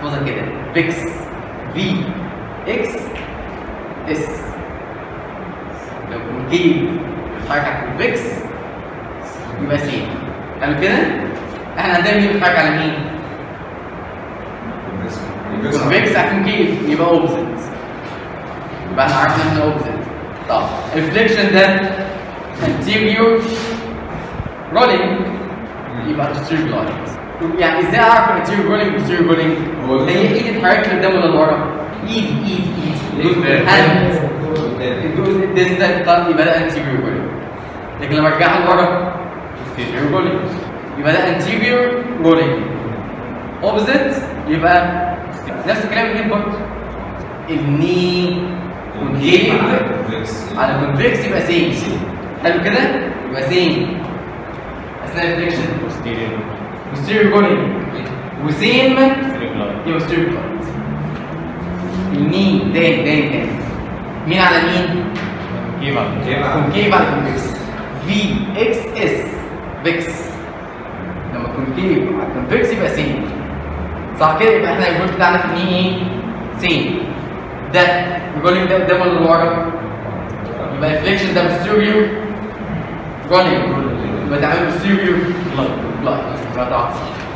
احفظها كده. فيكس في إكس اس لو كونكيف بيتحرك على الكونفكس يبقى سين حلو كده؟ إحنا عندنا مين؟ بيتحرك على مين؟ كونفكس على كونكيف يبقى اوبزيت يبقى إحنا عرفنا إن اوبزيت طب الفليكشن ده anterior rolling يبقى posterior يعني إزاي أعرف anterior rolling posterior rolling؟ هو هي إيدي اتحركت لقدام ولا لورا؟ إيدي إيدي إيدي. قدام. هاند الجزء ال distal يبقى ده anterior. rolling لكن لما أرجعها لورا posterior rolling. يبقى ده anterior rolling. Opposite يبقى نفس الكلام الاثنين برضه. ال knee concave على convex يبقى same حلو كده؟ يبقى same اثناء ال flexion posterior rolling و same يبقى posterior glide ال knee تاني تاني تاني مين على مين؟ concave على convex في إكس اس فيكس لما concave على convex يبقى same صح كده يبقى إحنا الجول بتاعنا في مين إيه؟ same ده الجول ده قدام ولا ورا؟ يبقى الفليكشن ده posterior rolling يبقى ده عامل posterior glide glide يبقى ده صح